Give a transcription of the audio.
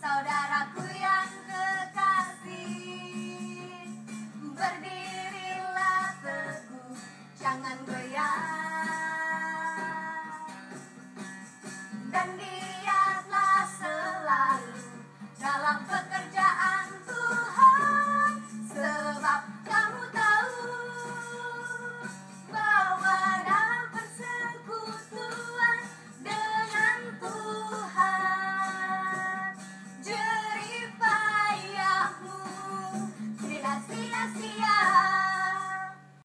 saudaraku yang kekasih Berdirilah teguh, jangan goyah.